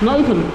哇，哪一盆？